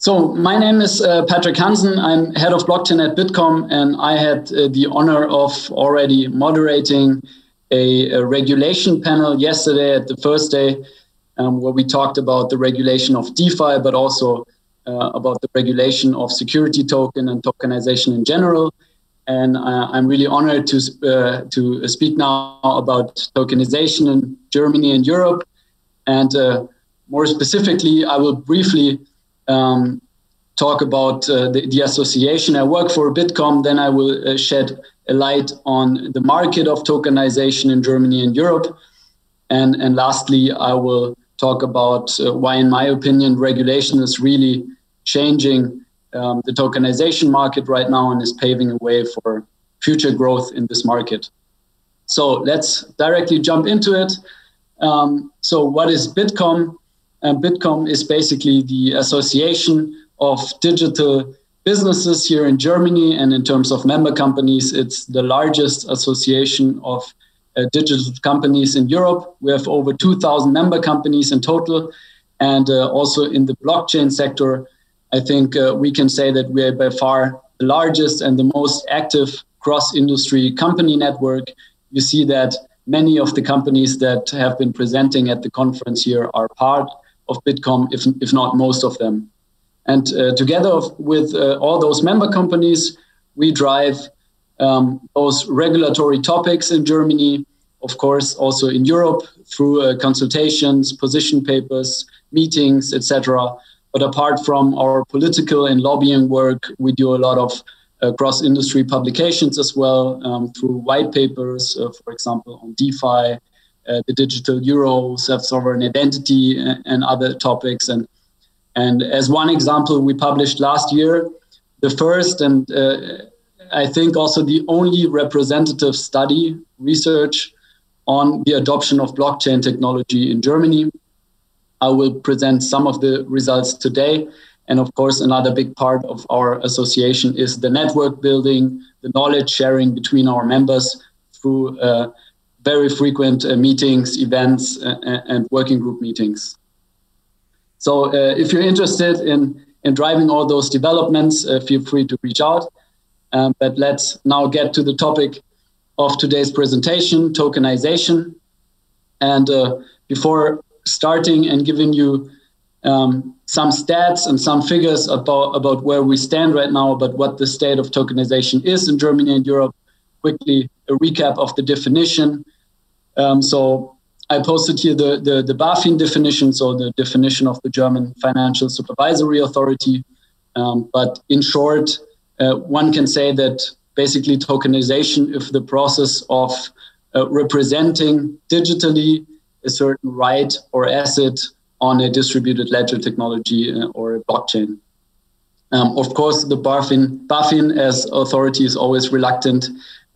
So my name is uh, Patrick Hansen. I'm head of blockchain at Bitkom, and I had uh, the honor of already moderating a, a, regulation panel yesterday at the first day, um, where we talked about the regulation of DeFi, but also uh, about the regulation of security token and tokenization in general. And uh, I'm really honored to uh, to speak now about tokenization in Germany and Europe, and uh, more specifically, I will briefly um, talk about uh, the, the, association. I work for Bitkom, then I will uh, shed a light on the market of tokenization in Germany and Europe. And, and lastly, I will talk about uh, why, in my opinion, regulation is really changing um, the tokenization market right now and is paving a way for future growth in this market. So let's directly jump into it. Um, so, what is Bitkom? And Bitkom is basically the association of digital businesses here in Germany. And in terms of member companies, it's the largest association of uh, digital companies in Europe. We have over 2,000 member companies in total. And uh, also in the blockchain sector, I think uh, we can say that we are by far the largest and the most active cross industry company network. You see that many of the companies that have been presenting at the conference here are part of Bitkom, if, if not most of them. And uh, together with uh, all those member companies, we drive um, those regulatory topics in Germany, of course, also in Europe through uh, consultations, position papers, meetings, etc. But apart from our political and lobbying work, we do a lot of uh, cross industry publications as well um, through white papers, uh, for example, on DeFi, the digital euro, self-sovereign identity, and, and, other topics. And and as one example, we published last year the first and uh, I think also the only representative study research on the adoption of blockchain technology in Germany. I will present some of the results today. And of course, another big part of our association is the network building, the knowledge sharing between our members through uh, very frequent uh, meetings, events, uh, and working group meetings. So uh, if you're interested in, in driving all those developments, uh, feel free to reach out. Um, but let's now get to the topic of today's presentation, tokenization. And uh, before starting and giving you um, some stats and some figures about, about where we stand right now, about what the state of tokenization is in Germany and Europe, quickly a recap of the definition. Um, so I posted here the, the, the BaFin definition, so the definition of the German Financial Supervisory Authority. Um, but in short, uh, one can say that basically tokenization is the process of uh, representing digitally a certain right or asset on a distributed ledger technology uh, or a blockchain. Um, of course, the BaFin, BaFin as authority is always reluctant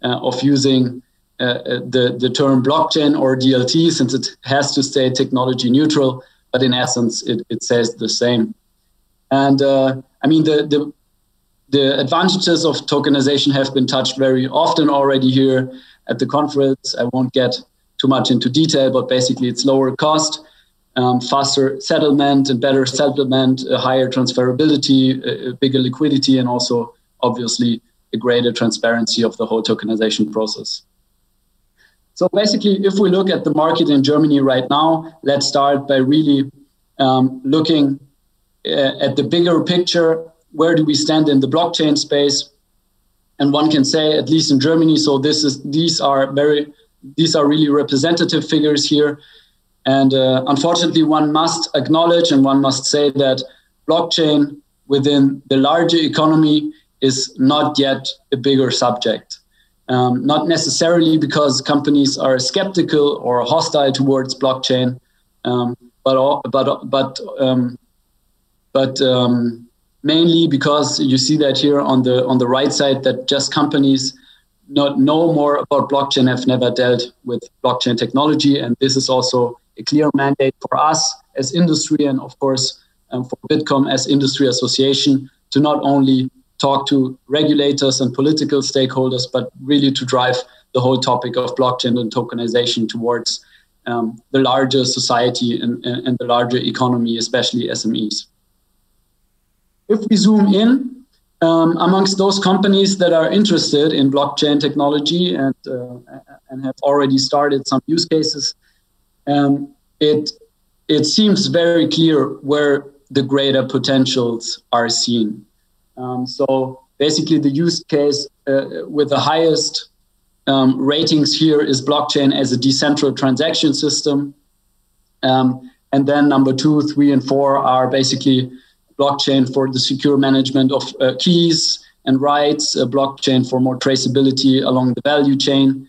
uh, of using the, the term blockchain or DLT since it has to stay technology neutral, but in essence, it, it says the same. And uh, I mean, the, the, the advantages of tokenization have been touched very often already here at the conference. I won't get too much into detail, but basically, it's lower cost. Um, faster settlement and better settlement, a higher transferability, a, a bigger liquidity, and also obviously a greater transparency of the whole tokenization process. So basically, if we look at the market in Germany right now, let's start by really um, looking uh, at the bigger picture. Where do we stand in the blockchain space? And one can say, at least in Germany, so this is these are very these are really representative figures here. And uh, unfortunately, one must acknowledge and one must say that blockchain within the larger economy is not yet a bigger subject. Um, not necessarily because companies are skeptical or hostile towards blockchain, um, but all, but but um, but um, mainly because you see that here on the on the right side that just companies not know more about blockchain have never dealt with blockchain technology, and this is also a clear mandate for us as industry and of course um, for Bitkom as industry association to not only talk to regulators and political stakeholders, but really to drive the whole topic of blockchain and tokenization towards um, the larger society and, and, the larger economy, especially SMEs. if we zoom in, um, amongst those companies that are interested in blockchain technology and, uh, and have already started some use cases, um, it, it seems very clear where the greater potentials are seen. Um, so basically, the use case uh, with the highest um, ratings here is blockchain as a decentralized transaction system. Um, and then number two, three, and four are basically blockchain for the secure management of uh, keys and rights, blockchain for more traceability along the value chain.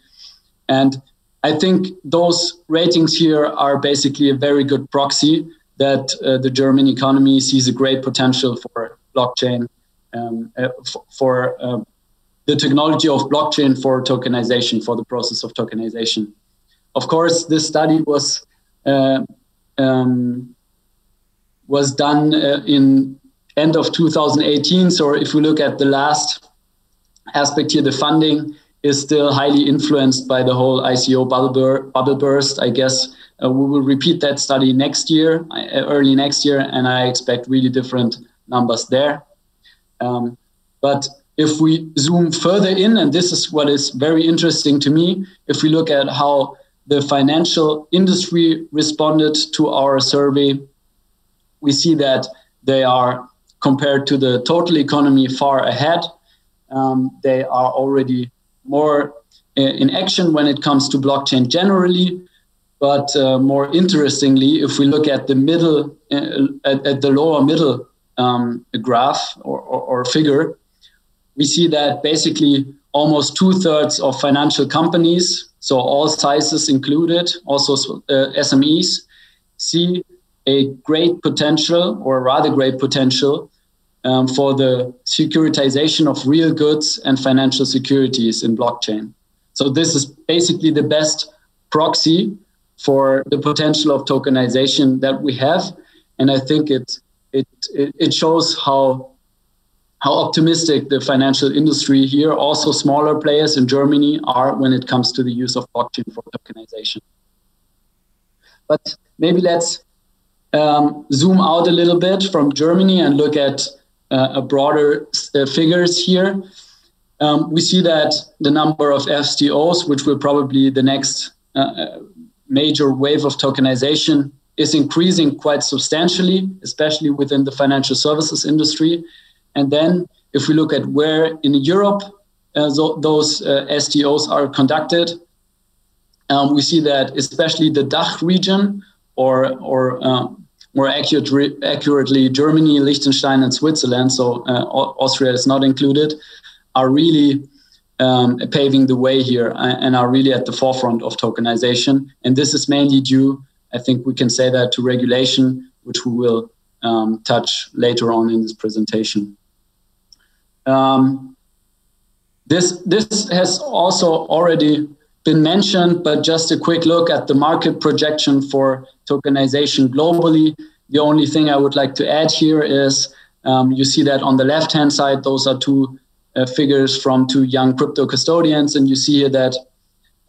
And I think those ratings here are basically a very good proxy that uh, the German economy sees a great potential for blockchain, um, uh, for um, the technology of blockchain for tokenization, for the process of tokenization. Of course, this study was uh, um, was done uh, in end of 2018. So if we look at the last aspect here, the funding is still highly influenced by the whole ICO bubble, bur- bubble burst. I guess uh, we will repeat that study next year, uh, early next year, and I expect really different numbers there. Um, but if we zoom further in, and this is what is very interesting to me, if we look at how the financial industry responded to our survey, we see that they are compared to the total economy far ahead. Um, they are already more uh, in action when it comes to blockchain generally. But uh, more interestingly, if we look at the middle, uh, at, at, the lower middle um, a graph or, or, or figure, we see that basically almost two thirds of financial companies, so all sizes included, also uh, SMEs, see a great potential or rather great potential um, for the securitization of real goods and financial securities in blockchain. So this is basically the best proxy for the potential of tokenization that we have, and I think it it it shows how how optimistic the financial industry here, also smaller players in Germany, are when it comes to the use of blockchain for tokenization. But maybe let's um, zoom out a little bit from Germany and look at uh, a broader uh, figures here. Um, we see that the number of STOs, which will probably the next uh, uh, major wave of tokenization, is increasing quite substantially, especially within the financial services industry. And then, if we look at where in Europe uh, those uh, STOs are conducted, um, we see that especially the DACH region, or or um, more accurate, accurately, Germany, Liechtenstein, and Switzerland, so uh, Austria is not included, are really um, paving the way here and are really at the forefront of tokenization. And this is mainly due, I think we can say that, to regulation, which we will um, touch later on in this presentation. Um, this, this has also already been mentioned, but just a quick look at the market projection for tokenization globally. The only thing I would like to add here is um, you see that on the left hand side, those are two uh, figures from two young crypto custodians. And you see here that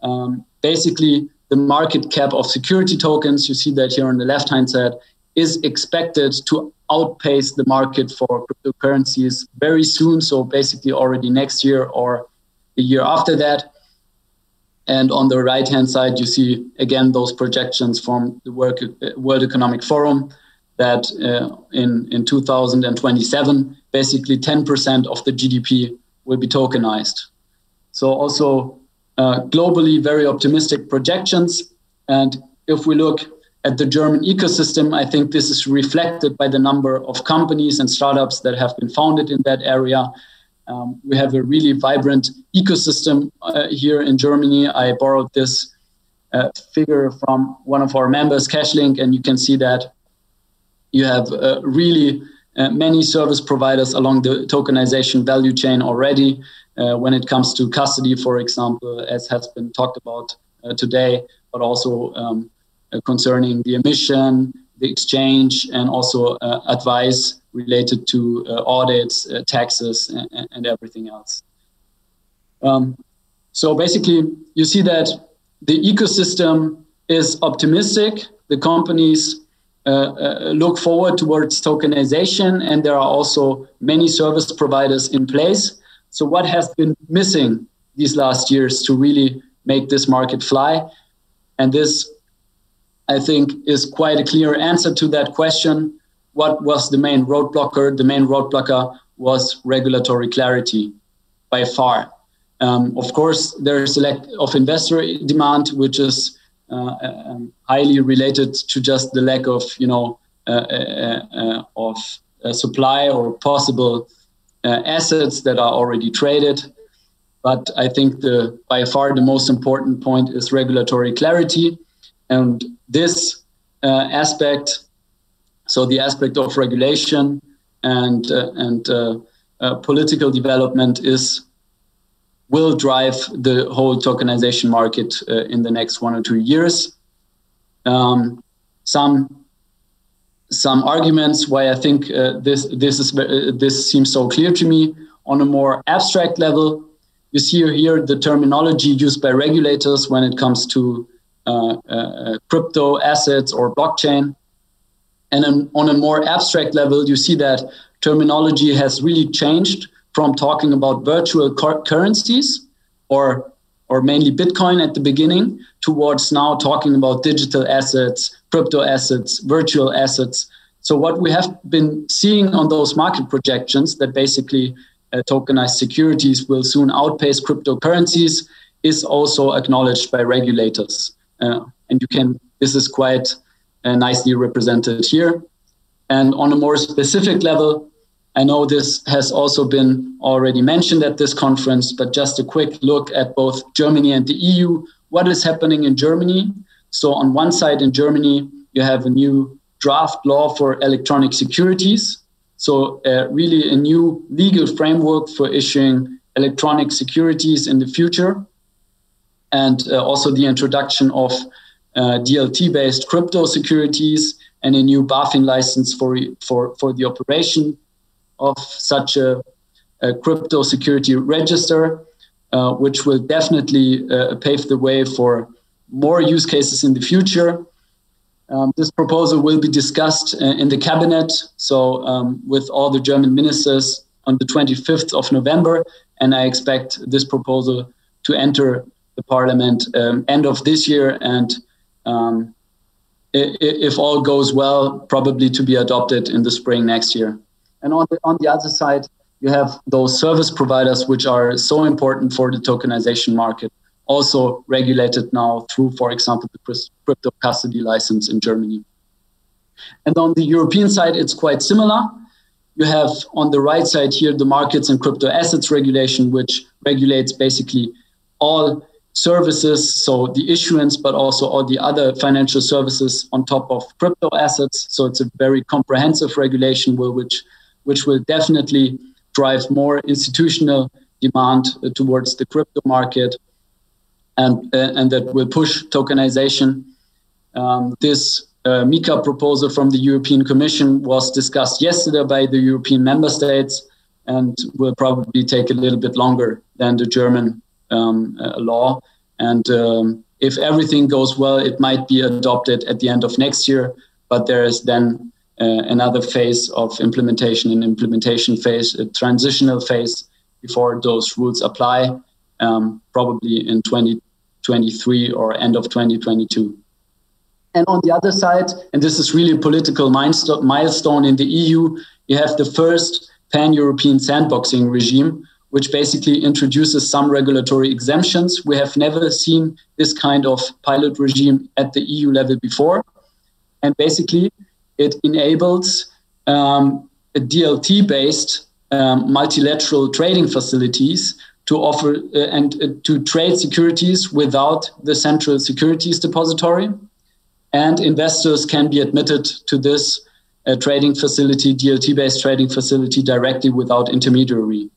um, basically the market cap of security tokens, you see that here on the left hand side, is expected to outpace the market for cryptocurrencies very soon. So basically already next year or the year after that. And on the right hand side, you see again those projections from the World Economic Forum that uh, in, in 2027, basically 10% of the GDP will be tokenized. So, also uh, globally, very optimistic projections. And if we look at the German ecosystem, I think this is reflected by the number of companies and startups that have been founded in that area. Um, we have a really vibrant ecosystem uh, here in Germany. I borrowed this uh, figure from one of our members, Cashlink, and you can see that you have uh, really uh, many service providers along the tokenization value chain already. Uh, when it comes to custody, for example, as has been talked about uh, today, but also um, concerning the emission, the exchange, and also advice related to uh, audits, uh, taxes, and, and, everything else. Um, so basically, you see that the ecosystem is optimistic. The companies uh, uh, look forward towards tokenization, and there are also many service providers in place. So, what has been missing these last years to really make this market fly? And this, I think, is quite a clear answer to that question. What was the main roadblocker? The main roadblocker was regulatory clarity by far. Um, of course, there is a lack of investor demand, which is uh, Uh, uh, um, highly related to just the lack of, you know, uh, uh, uh of supply or possible assets that are already traded. But I think the by far the most important point is regulatory clarity, and this aspect, so the aspect of regulation and and political development is will drive the whole tokenization market uh, in the next one or two years. Um, some some arguments why I think uh, this this is uh, this seems so clear to me on a more abstract level. You see here the terminology used by regulators when it comes to uh, uh, crypto assets or blockchain. And on a more abstract level, you see that terminology has really changed from talking about virtual currencies or or mainly Bitcoin at the beginning towards now talking about digital assets, crypto assets, virtual assets. So what we have been seeing on those market projections that basically uh, tokenized securities will soon outpace cryptocurrencies is also acknowledged by regulators. Uh, and you can, this is quite uh, nicely represented here. And on a more specific level, I know this has also been already mentioned at this conference, but just a quick look at both Germany and the EU. What is happening in Germany? So, on one side in Germany, you have a new draft law for electronic securities. So, uh, really a new legal framework for issuing electronic securities in the future. And uh, also the introduction of uh, DLT based crypto securities and a new BaFin license for, for, for the operation of such a, a crypto security register, uh, which will definitely uh, pave the way for more use cases in the future. Um, this proposal will be discussed uh, in the cabinet, so um, with all the German ministers on the 25th of November, and I expect this proposal to enter the parliament um, end of this year and um, if all goes well, probably to be adopted in the spring next year. And on the, on the other side, you have those service providers, which are so important for the tokenization market, also regulated now through, for example, the crypto custody license in Germany. And on the European side, it's quite similar. You have on the right side here the markets and crypto assets regulation, which regulates basically all services, so the issuance, but also all the other financial services on top of crypto assets. So it's a very comprehensive regulation, which which will definitely drive more institutional demand uh, towards the crypto market and, uh, and that will push tokenization. Um, this uh, MiCA proposal from the European Commission was discussed yesterday by the European member states and will probably take a little bit longer than the German um, uh, law. And um, if everything goes well, it might be adopted at the end of next year. But there is then another phase of implementation, an implementation phase, a transitional phase before those rules apply, um, probably in 2023 or end of 2022. And on the other side, and this is really a political milestone in the EU, you have the first pan European sandboxing regime, which basically introduces some regulatory exemptions. We have never seen this kind of pilot regime at the EU level before. And basically, it enables um, DLT based um, multilateral trading facilities to offer uh, and uh, to trade securities without the central securities depository. And investors can be admitted to this uh, trading facility, DLT based trading facility, directly without intermediary.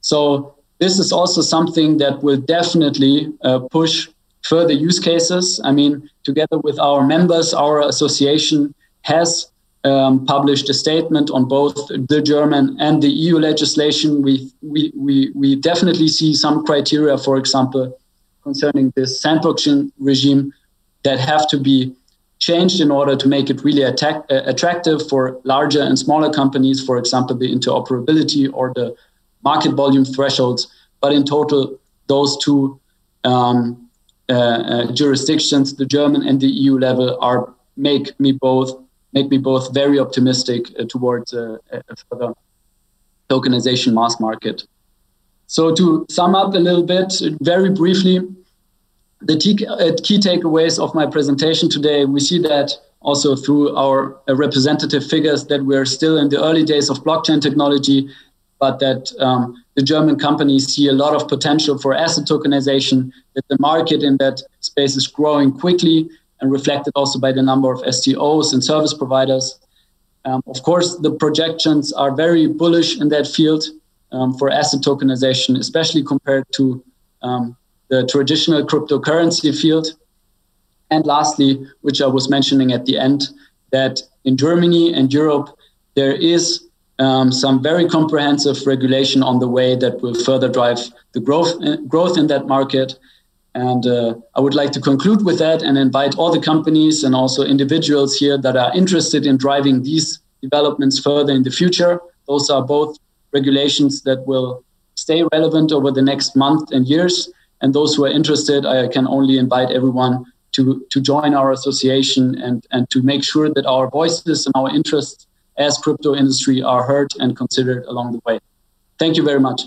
So, this is also something that will definitely uh, push further use cases. I mean, together with our members, our association has um, published a statement on both the German and the EU legislation. We, we, we, we definitely see some criteria, for example, concerning this sandboxing regime that have to be changed in order to make it really attack, uh, attractive for larger and smaller companies, for example, the interoperability or the market volume thresholds. But in total, those two um, uh, uh, jurisdictions, the German and the EU level, are make me both make me both very optimistic uh, towards a further tokenization mass market. So to sum up a little bit, very briefly, the uh, key takeaways of my presentation today, we see that also through our uh, representative figures that we're still in the early days of blockchain technology, but that um, the German companies see a lot of potential for asset tokenization, that the market in that space is growing quickly and reflected also by the number of STOs and service providers. Um, of course, the projections are very bullish in that field um, for asset tokenization, especially compared to um, the traditional cryptocurrency field. And lastly, which I was mentioning at the end, that in Germany and Europe, there is um, some very comprehensive regulation on the way that will further drive the growth, uh, growth in that market. And uh, I would like to conclude with that and invite all the companies and also individuals here that are interested in driving these developments further in the future. Those are both regulations that will stay relevant over the next month and years. And those who are interested, I can only invite everyone to, to join our association and, and to make sure that our voices and our interests as crypto industry are heard and considered along the way. Thank you very much.